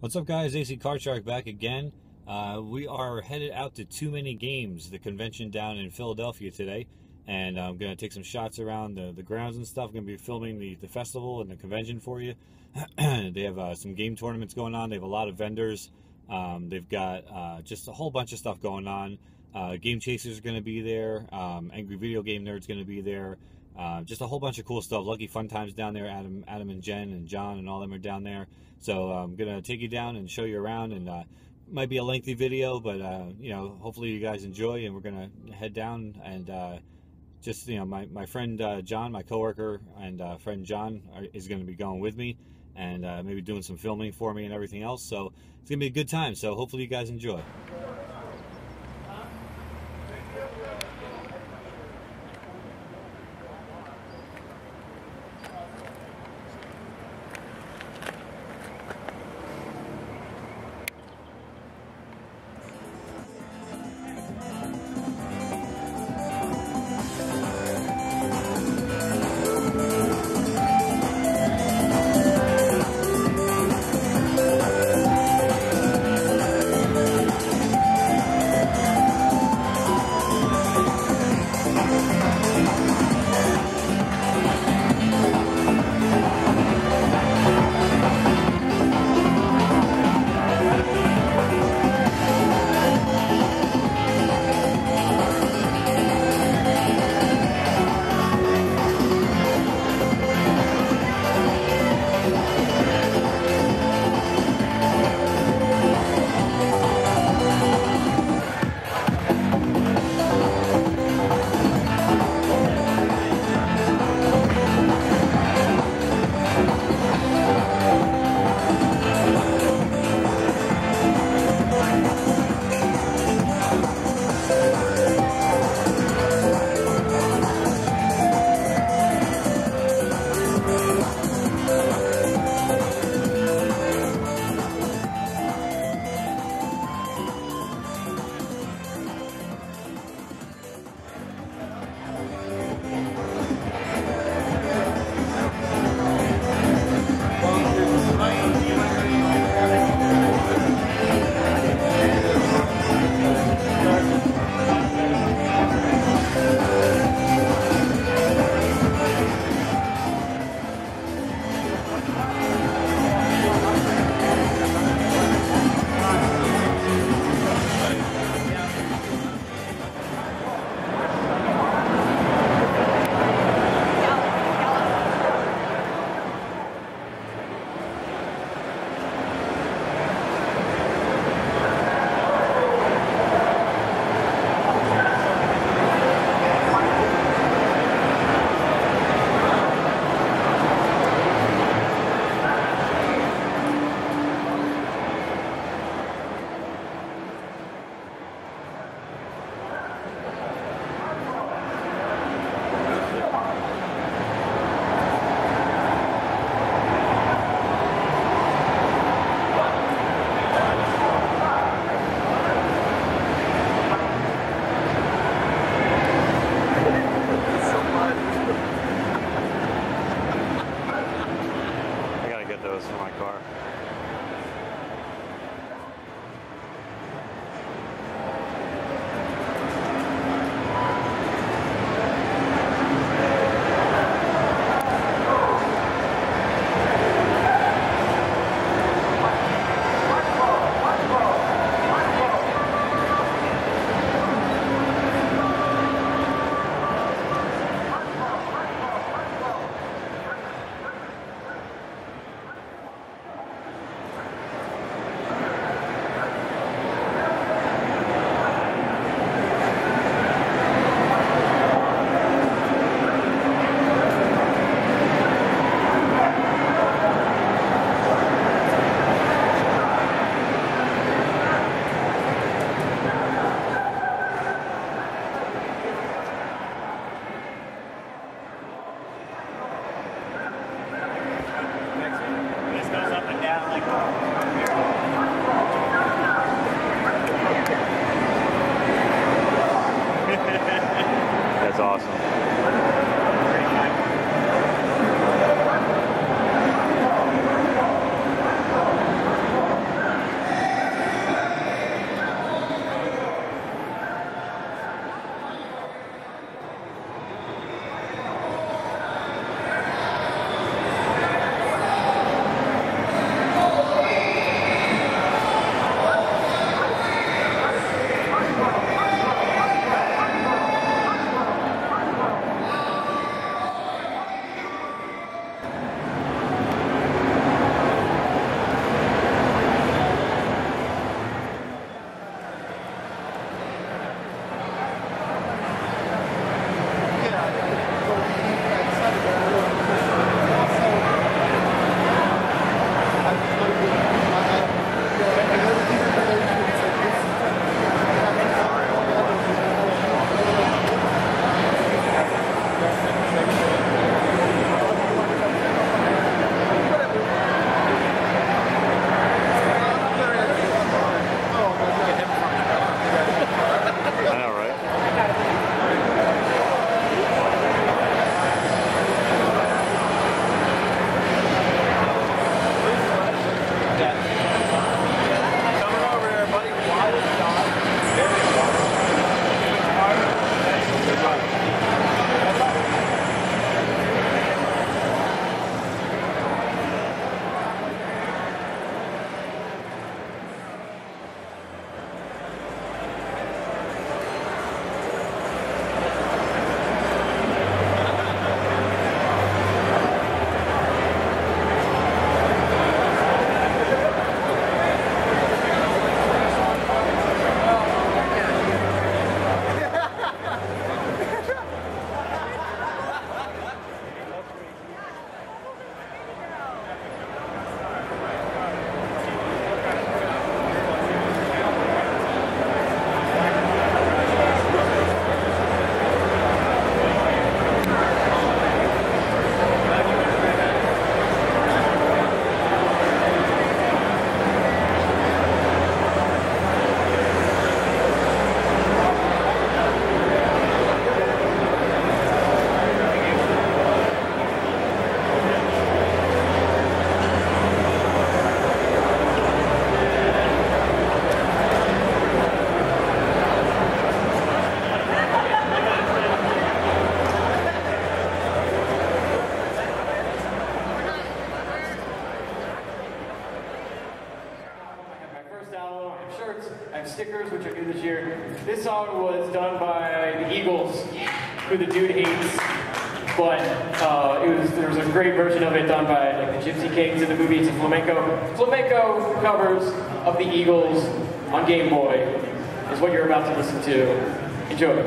What's up, guys? AC Card Shark back again. Uh, we are headed out to Too Many Games, the convention down in Philadelphia today, and I'm going to take some shots around the, the grounds and stuff. I'm going to be filming the, the festival and the convention for you. they have uh, some game tournaments going on. They have a lot of vendors. Um, they've got uh, just a whole bunch of stuff going on. Uh, game Chasers are going to be there. Um, Angry Video Game Nerds going to be there. Uh, just a whole bunch of cool stuff. Lucky Fun Times down there. Adam, Adam and Jen and John and all them are down there. So I'm gonna take you down and show you around, and uh, might be a lengthy video, but uh, you know, hopefully you guys enjoy. And we're gonna head down and uh, just you know, my my friend uh, John, my coworker and uh, friend John are, is gonna be going with me, and maybe doing some filming for me and everything else. So it's gonna be a good time. So hopefully you guys enjoy. Stickers, which are new this year. This song was done by the Eagles, who the dude hates, but uh, it was there was a great version of it done by like the Gypsy Kings in the movie. It's a flamenco flamenco covers of the Eagles on Game Boy is what you're about to listen to. Enjoy.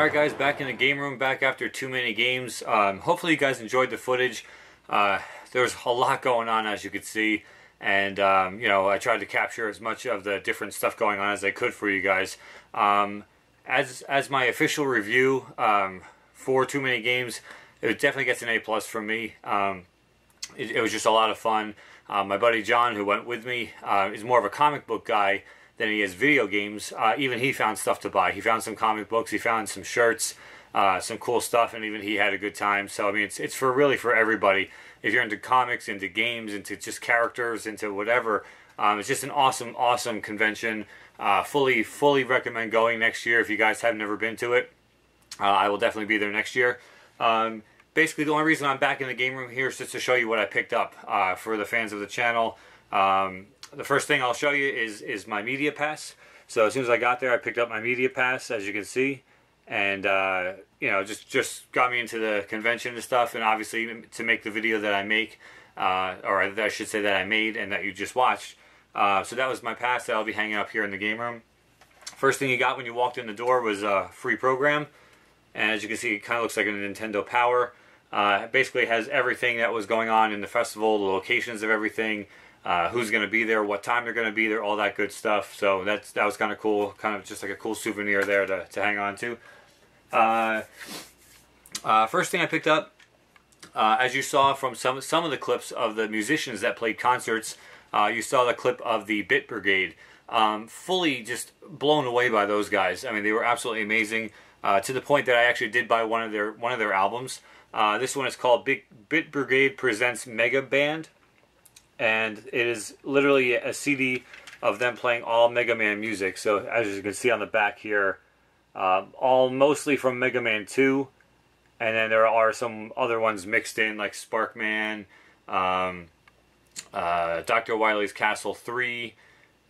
Alright guys, back in the game room, back after too many games. Um, hopefully you guys enjoyed the footage. Uh, there was a lot going on as you can see. And, um, you know, I tried to capture as much of the different stuff going on as I could for you guys. Um, as, as my official review um, for Too Many Games, it definitely gets an A plus from me. Um, it, it, was just a lot of fun. Uh, my buddy John, who went with me, uh, is more of a comic book guy than he is video games. Uh, even he found stuff to buy. He found some comic books. He found some shirts, uh, some cool stuff, and even he had a good time. So I mean, it's it's for really for everybody. If you're into comics, into games, into just characters, into whatever, um, it's just an awesome, awesome convention. Uh, fully, fully recommend going next year if you guys have never been to it. Uh, I will definitely be there next year. Um, basically, the only reason I'm back in the game room here is just to show you what I picked up uh, for the fans of the channel. Um, the first thing I'll show you is is my media pass. So as soon as I got there, I picked up my media pass, as you can see, and uh, you know, just just got me into the convention and stuff. And obviously, to make the video that I make, uh, or I should say that I made and that you just watched. Uh, so that was my pass that I'll be hanging up here in the game room. First thing you got when you walked in the door was a free program, and as you can see, it kind of looks like a Nintendo Power. Uh, basically has everything that was going on in the festival, the locations of everything, uh, who's going to be there, what time they're going to be there, all that good stuff. So that's that was kind of cool, kind of just like a cool souvenir there to, to hang on to. Uh, uh, first thing I picked up, uh, as you saw from some some of the clips of the musicians that played concerts, uh, you saw the clip of the Bit Brigade. Um, fully just blown away by those guys. I mean, they were absolutely amazing uh, to the point that I actually did buy one of their one of their albums. this one is called Big Bit Brigade presents Mega Band and it is literally a CD of them playing all Mega Man music. So as you can see on the back here, um, all mostly from Mega Man 2, and then there are some other ones mixed in like Sparkman, um, uh, Dr. Wily's Castle 3.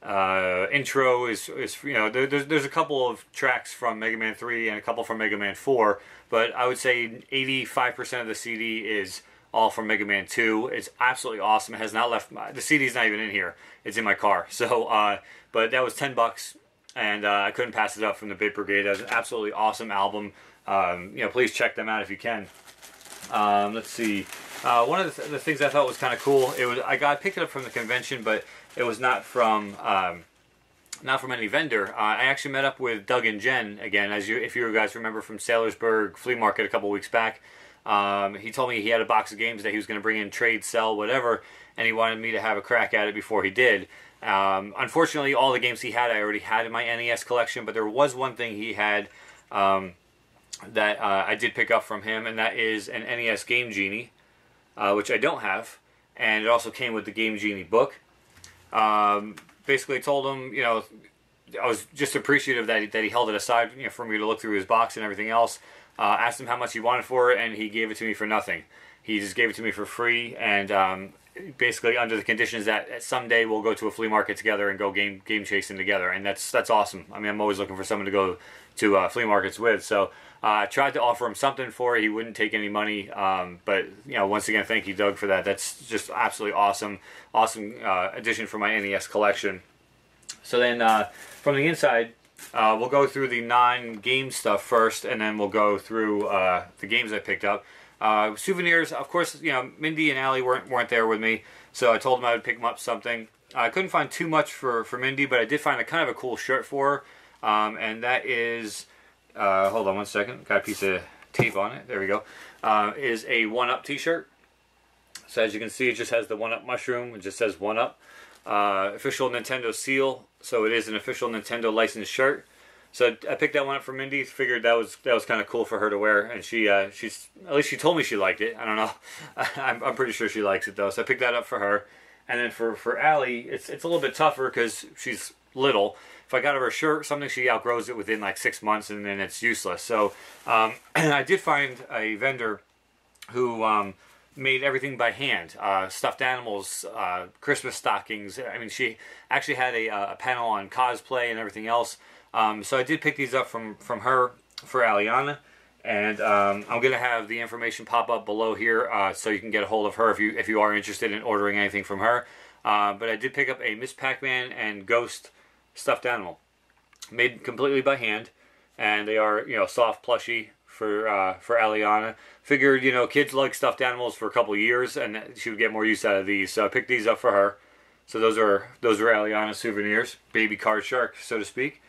Uh, intro is, is you know there, there's there's a couple of tracks from Mega Man 3 and a couple from Mega Man 4, but I would say 85% of the CD is all from Mega Man 2. It's absolutely awesome. It has not left my, the CD's not even in here. It's in my car. So, uh, but that was 10 bucks, and uh, I couldn't pass it up from the Bit Brigade. That was an absolutely awesome album. Um, you know, please check them out if you can. Um, let's see. Uh, one of the, th the, things I thought was kind of cool. It was I got picked it up from the convention, but it was not from um, not from any vendor. Uh, I actually met up with Doug and Jen again, as you if you guys remember from Saylorsburg Flea Market a couple weeks back. Um, he told me he had a box of games that he was going to bring in, trade, sell, whatever, and he wanted me to have a crack at it before he did. Um, unfortunately, all the games he had, I already had in my NES collection, but there was one thing he had um, that uh, I did pick up from him, and that is an NES Game Genie, uh, which I don't have, and it also came with the Game Genie book. Um, basically, told him, you know, I was just appreciative that he, that he held it aside you know, for me to look through his box and everything else. Uh, asked him how much he wanted for it, and he gave it to me for nothing. He just gave it to me for free, and um, basically under the conditions that someday we'll go to a flea market together and go game game chasing together, and that's that's awesome. I mean, I'm always looking for someone to go to uh, flea markets with. So uh, I tried to offer him something for it. He wouldn't take any money, um, but you know, once again, thank you, Doug, for that. That's just absolutely awesome, awesome uh, addition for my NES collection. So then, uh, from the inside, uh, we'll go through the non-game stuff first, and then we'll go through uh, the games I picked up. Uh, souvenirs, of course, you know, Mindy and Allie weren't weren't there with me, so I told them I would pick them up something. I couldn't find too much for, for Mindy, but I did find a kind of a cool shirt for her, um, and that is, uh, hold on one second, got a piece of tape on it, there we go, uh, is a 1-Up t-shirt. So as you can see, it just has the 1-Up mushroom, it just says 1-Up. Uh, official Nintendo seal, so it is an official Nintendo licensed shirt. So I picked that one up for Mindy. Figured that was that was kind of cool for her to wear, and she uh, she's at least she told me she liked it. I don't know. I'm, I'm pretty sure she likes it though. So I picked that up for her, and then for for Allie, it's it's a little bit tougher because she's little. If I got her a shirt, something she outgrows it within like six months, and then it's useless. So um, I did find a vendor who um, made everything by hand. Uh, stuffed animals, uh, Christmas stockings. I mean, she actually had a, uh, a panel on cosplay and everything else. Um, so I did pick these up from, from her for Aliana. And um, I'm going to have the information pop up below here uh, so you can get a hold of her if you, if you are interested in ordering anything from her. Uh, but I did pick up a Ms. Pac-Man and Ghost stuffed animal. Made completely by hand. and they are you know soft plushy for uh, for Aliana. Figured you know kids like stuffed animals for a couple years, and she would get more use out of these. So I picked these up for her. So those are those are Aliana souvenirs, baby card shark, so to speak.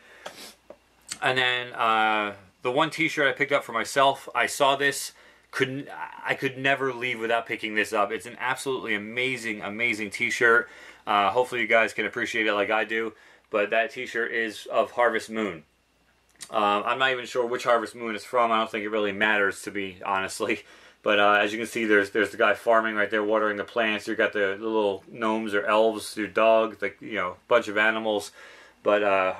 And then uh, the one T-shirt I picked up for myself, I saw this. Couldn't I could never leave without picking this up. It's an absolutely amazing, amazing T-shirt. Uh, hopefully you guys can appreciate it like I do. But that T-shirt is of Harvest Moon. Um, I'm not even sure which Harvest Moon it's from. I don't think it really matters to be honestly. But uh, as you can see, there's there's the guy farming right there, watering the plants. You've got the, the little gnomes or elves, your dog, the you know bunch of animals. But uh,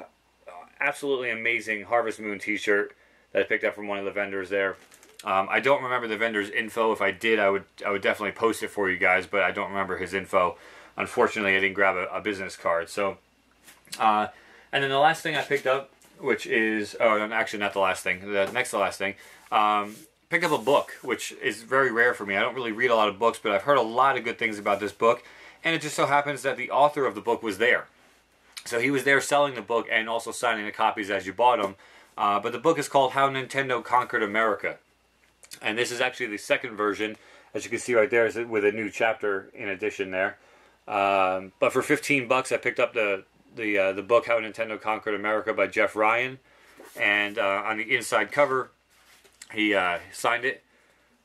absolutely amazing Harvest Moon T-shirt that I picked up from one of the vendors there. Um, I don't remember the vendor's info. If I did, I would I would definitely post it for you guys, but I don't remember his info. Unfortunately, I didn't grab a, a business card. So, uh, and then the last thing I picked up, which is oh, actually not the last thing. The next to the last thing. Um, picked up a book, which is very rare for me. I don't really read a lot of books, but I've heard a lot of good things about this book, and it just so happens that the author of the book was there. So he was there selling the book and also signing the copies as you bought them. Uh, but the book is called How Nintendo Conquered America. And this is actually the second version, as you can see right there, with a new chapter in addition there. Um, but for 15 bucks, I picked up the the uh, the book How Nintendo Conquered America by Jeff Ryan, and uh, on the inside cover, he uh, signed it,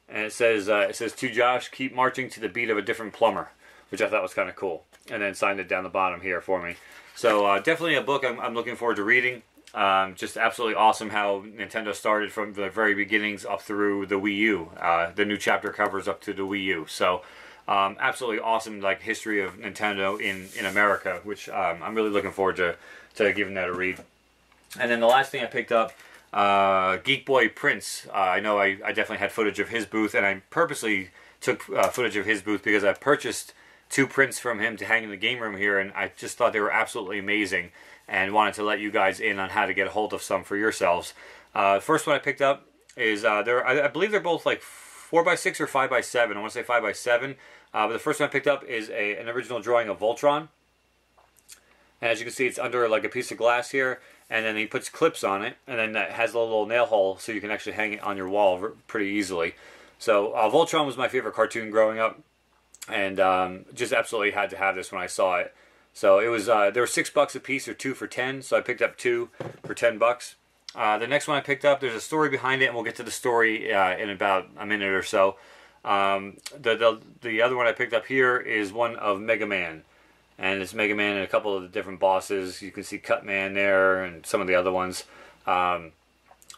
and it says uh, it says to Josh, keep marching to the beat of a different plumber, which I thought was kind of cool, and then signed it down the bottom here for me. So uh, definitely a book I'm, I'm, looking forward to reading. Um, just absolutely awesome how Nintendo started from the very beginnings up through the Wii U. Uh, the new chapter covers up to the Wii U. So um, absolutely awesome like history of Nintendo in in America, which um, I'm really looking forward to to giving that a read. And then the last thing I picked up uh, Geek Boy Prints, uh, I know I, I, definitely had footage of his booth, and I purposely took uh, footage of his booth because I purchased two prints from him to hang in the game room here, and I just thought they were absolutely amazing, and wanted to let you guys in on how to get a hold of some for yourselves. Uh, first one I picked up is uh, they're I, I, believe they're both like four by six or five by seven. I want to say five by seven, uh, but the first one I picked up is a an original drawing of Voltron. And as you can see, it's under like a piece of glass here and then he puts clips on it, and then that has a little nail hole so you can actually hang it on your wall pretty easily. So uh, Voltron was my favorite cartoon growing up, and um, just absolutely had to have this when I saw it. So it was uh, there were six bucks a piece or two for ten, so I picked up two for ten bucks. Uh, the next one I picked up, there's a story behind it, and we'll get to the story uh, in about a minute or so. Um, the, the the other one I picked up here is one of Mega Man and it's Mega Man and a couple of the different bosses. You can see Cutman there and some of the other ones. Um,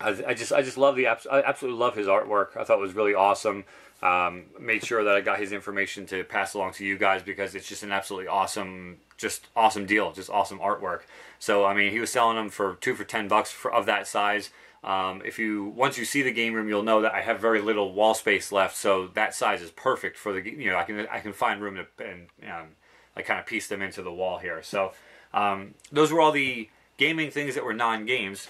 I, I, just I just love the I absolutely love his artwork. I thought it was really awesome. Um, made sure that I got his information to pass along to you guys because it's just an absolutely awesome, just awesome deal, just awesome artwork. So I mean, he was selling them for two for ten bucks for, of that size. Um, if you once you see the game room, you'll know that I have very little wall space left, so that size is perfect for the you know I can I can find room to and um, I kind of piece them into the wall here. So um, those were all the gaming things that were non-games.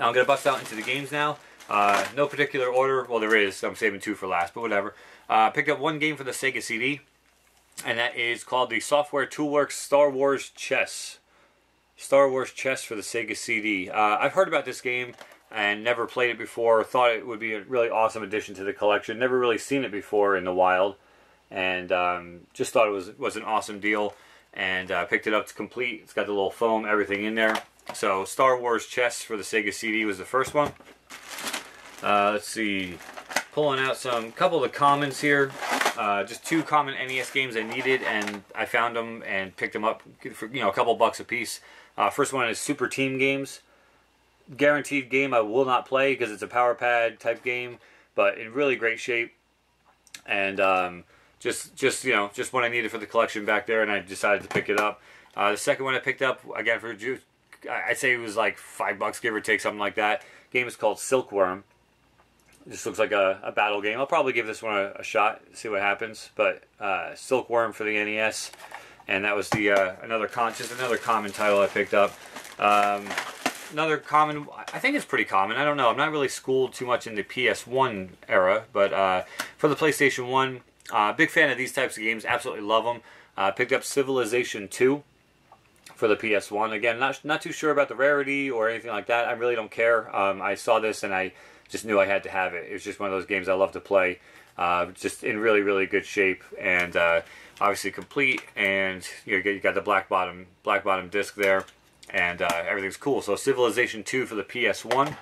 I'm to bust out into the games now. Uh, no particular order. Well, there is. I'm saving two for last, but whatever. Uh, picked up one game for the Sega CD, and that is called the Software Toolworks Star Wars Chess. Star Wars Chess for the Sega CD. Uh, I've heard about this game and never played it before. Thought it would be a really awesome addition to the collection. Never really seen it before in the wild and um, just thought it was was an awesome deal and uh, picked it up to complete. It's got the little foam, everything in there. So Star Wars chess for the Sega CD was the first one. Uh, let's see, pulling out some couple of the commons here. Uh, just two common NES games I needed, and I found them and picked them up for you know a couple bucks a piece. Uh, first one is Super Team Games. Guaranteed game I will not play because it's a power pad type game, but in really great shape. And um, just just you know just what I needed for the collection back there, and I decided to pick it up. Uh, the second one I picked up again for juice, I'd say it was like five bucks, give or take, something like that. Game is called Silkworm. This looks like a, a battle game. I'll probably give this one a, a shot, see what happens. But uh, Silkworm for the NES, and that was the uh, another con, just another common title I picked up. Um, another common, I think it's pretty common. I don't know. I'm not really schooled too much in the PS1 era, but uh, for the PlayStation 1, uh, big fan of these types of games. Absolutely love them. Uh, picked up Civilization 2. for the PS1. Again, not not too sure about the rarity or anything like that. I really don't care. Um, I saw this and I just knew I had to have it. It was just one of those games I love to play. Uh, just in really really good shape and uh, obviously complete. And you, know, you got the black bottom black bottom disc there, and uh, everything's cool. So Civilization 2 for the PS1.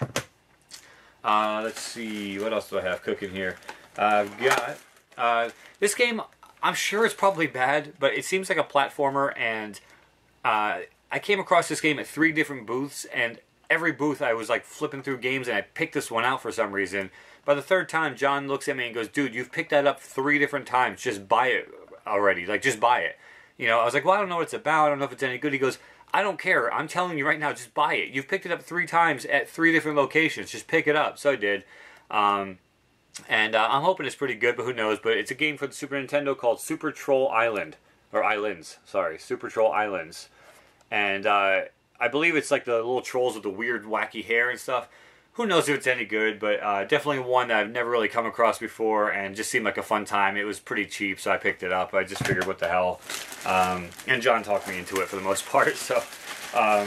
Uh, let's see what else do I have cooking here. I've got uh, this game. I'm sure it's probably bad, but it seems like a platformer and uh, I came across this game at three different booths, and every booth I was like flipping through games, and I picked this one out for some reason. By the third time, John looks at me and goes, "Dude, you've picked that up three different times. Just buy it already. Like, just buy it." You know, I was like, "Well, I don't know what it's about. I don't know if it's any good." He goes, "I don't care. I'm telling you right now, just buy it. You've picked it up three times at three different locations. Just pick it up." So I did. Um, and uh, I'm hoping it's pretty good, but who knows? But it's a game for the Super Nintendo called Super Troll Island or Islands. Sorry, Super Troll Islands, and uh, I believe it's like the little trolls with the weird, wacky hair and stuff. Who knows if it's any good, but uh, definitely one that I've never really come across before, and just seemed like a fun time. It was pretty cheap, so I picked it up. I just figured, what the hell? Um, and John talked me into it for the most part. So, um,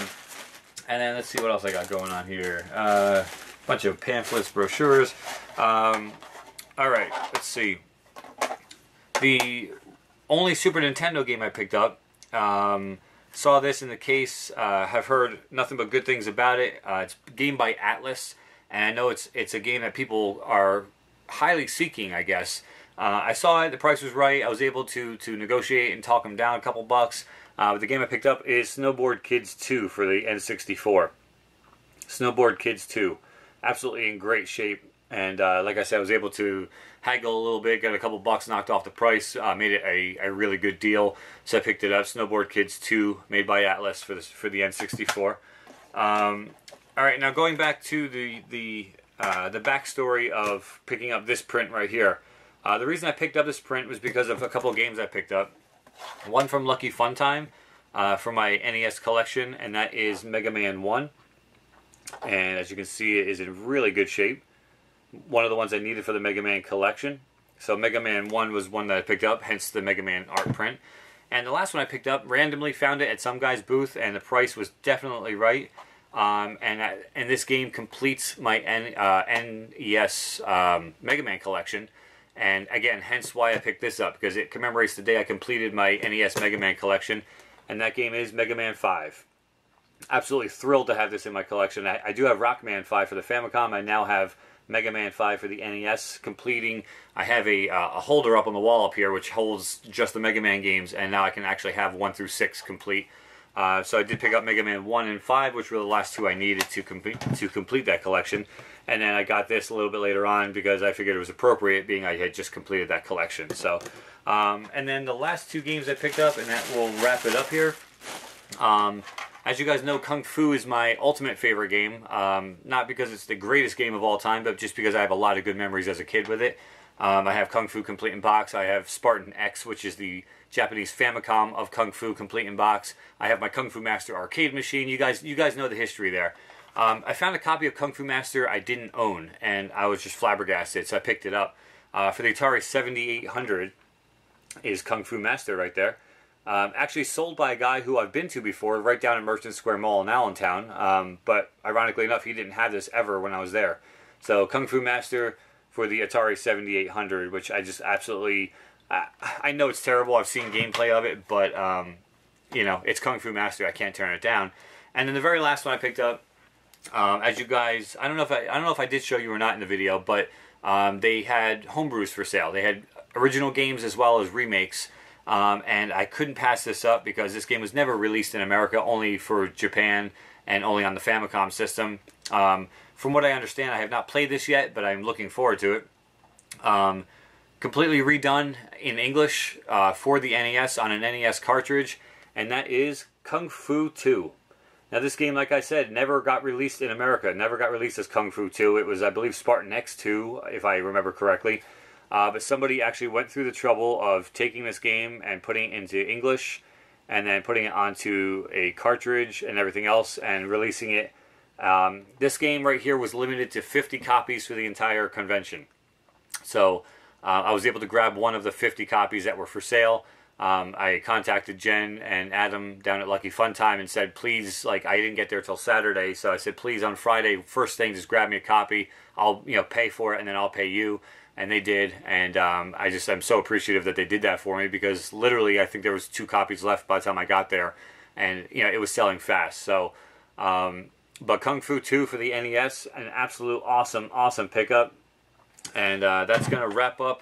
and then let's see what else I got going on here. A uh, bunch of pamphlets, brochures. Um, all right, let's see. The only Super Nintendo game I picked up. Saw this in the case. Uh, have heard nothing but good things about it. Uh, it's a game by Atlus, and I know it's it's a game that people are highly seeking. I guess uh, I saw it. The price was right. I was able to to negotiate and talk them down a couple bucks. Uh, but the game I picked up is Snowboard Kids 2 for the N64. Snowboard Kids 2, absolutely in great shape. And uh, like I said, I was able to haggle a little bit, got a couple bucks knocked off the price, uh, made it a, a really good deal. So I picked it up. Snowboard Kids 2, made by Atlus for this for the N64. Um, all right, now going back to the the uh, the backstory of picking up this print right here. Uh, the reason I picked up this print was because of a couple of games I picked up. One from Lucky Fun Time uh, for my NES collection, and that is Mega Man 1. And as you can see, it is in really good shape one of the ones I needed for the Mega Man collection. So Mega Man 1 was one that I picked up, hence the Mega Man art print. And the last one I picked up, randomly found it at some guy's booth, and the price was definitely right. Um, and uh, and this game completes my N, uh, NES um, Mega Man collection. And again, hence why I picked this up, because it commemorates the day I completed my NES Mega Man collection. And that game is Mega Man 5. Absolutely thrilled to have this in my collection. I, I do have Rockman 5 for the Famicom. I now have Mega Man 5 for the NES, completing. I have a, uh, a holder up on the wall up here which holds just the Mega Man games, and now I can actually have 1 through 6 complete. Uh, so I did pick up Mega Man 1 and 5, which were the last two I needed to complete to complete that collection. And then I got this a little bit later on because I figured it was appropriate, being I had just completed that collection. So, um, and then the last two games I picked up, and that will wrap it up here. Um, as you guys know, Kung Fu is my ultimate favorite game. Um, not because it's the greatest game of all time, but just because I have a lot of good memories as a kid with it. Um, I have Kung Fu Complete in Box. I have Spartan X, which is the Japanese Famicom of Kung Fu Complete in Box. I have my Kung Fu Master arcade machine. You guys, you guys know the history there. Um, I found a copy of Kung Fu Master I didn't own, and I was just flabbergasted, so I picked it up. Uh, for the Atari 7800 is Kung Fu Master right there. Um, actually sold by a guy who I've been to before, right down in Merchant Square Mall in Allentown. Um, but ironically enough, he didn't have this ever when I was there. So Kung Fu Master for the Atari 7800, which I just absolutely. I, I know it's terrible. I've seen gameplay of it, but um, you know it's Kung Fu Master. I can't turn it down. And then the very last one I picked up, um, as you guys, I don't know if I, I don't know if I did show you or not in the video, but um, they had homebrews for sale. They had original games as well as remakes. Um, and I couldn't pass this up because this game was never released in America, only for Japan and only on the Famicom system. Um, from what I understand, I have not played this yet, but I'm looking forward to it. Um, completely redone in English uh, for the NES on an NES cartridge, and that is Kung Fu 2. Now, this game, like I said, never got released in America. Never got released as Kung Fu 2. It was, I believe, Spartan X2, if I remember correctly. Uh, but somebody actually went through the trouble of taking this game and putting it into English and then putting it onto a cartridge and everything else and releasing it. Um, this game right here was limited to 50 copies for the entire convention. So Uh, I was able to grab one of the 50 copies that were for sale. Um, I contacted Jen and Adam down at Lucky Fun Time and said, please, like I didn't get there till Saturday, so I said, please on Friday, first thing, just grab me a copy. I'll you know pay for it and then I'll pay you. And they did, and um, I just I'm so appreciative that they did that for me because literally I think there was two copies left by the time I got there, and you know it was selling fast. So, um, but Kung Fu 2 for the NES, an absolute awesome awesome pickup, and uh, that's gonna wrap up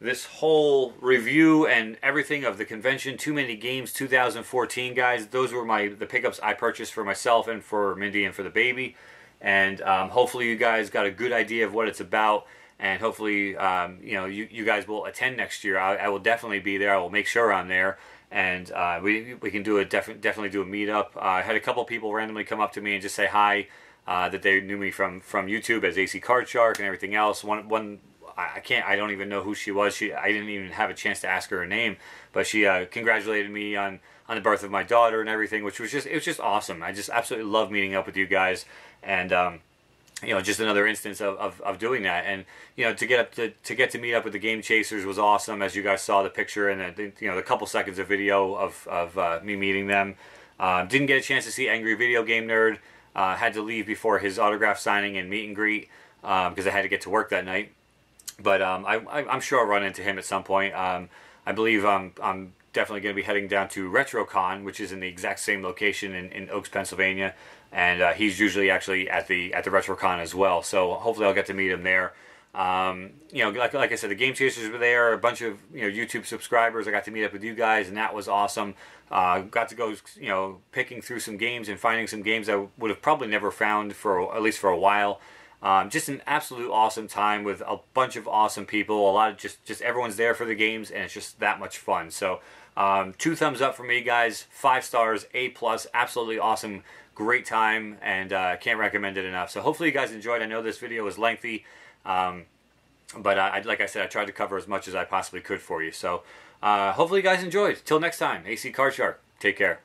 this whole review and everything of the convention. Too many games 2014 guys. Those were my the pickups i purchased for myself and for mindy and for the baby. And um, hopefully you guys got a good idea of what it's about and hopefully um, you know you, you guys will attend next year I, I, will definitely be there i will make sure i'm there and uh, we, we can do a def- definitely do a meetup uh, i had a couple people randomly come up to me and just say hi uh, that they knew me from from youtube as ac card shark and everything else one one I can't. I don't even know who she was. She. I didn't even have a chance to ask her her name, but she uh, congratulated me on on the birth of my daughter and everything, which was just it was just awesome. I just absolutely love meeting up with you guys, and um, you know, just another instance of, of, of, doing that. And you know, to get up to to get to meet up with the Game Chasers was awesome, as you guys saw the picture and the you know the couple seconds of video of of uh, me meeting them. Uh, didn't get a chance to see Angry Video Game Nerd. Uh, had to leave before his autograph signing and meet and greet because um, I had to get to work that night. But um, I, am sure I'll run into him at some point. Um, I believe I'm, I'm definitely going to be heading down to RetroCon, which is in the exact same location in, in Oaks, Pennsylvania, and uh, he's usually actually at the at the RetroCon as well. So hopefully I'll get to meet him there. Um, you know, like, like I said, the Game Chasers were there. A bunch of you know YouTube subscribers. I got to meet up with you guys, and that was awesome. Uh, got to go, you know, picking through some games and finding some games I would have probably never found for at least for a while. Um, just an absolute awesome time with a bunch of awesome people. A lot of just just everyone's there for the games, and it's just that much fun. So, um, two thumbs up for me, guys. Five stars, A plus. Absolutely awesome, great time, and uh, can't recommend it enough. So, hopefully, you guys enjoyed. I know this video was lengthy, um, but I, like I said, I tried to cover as much as I possibly could for you. So, uh, hopefully, you guys enjoyed. Till next time, AC Card Shark. Take care.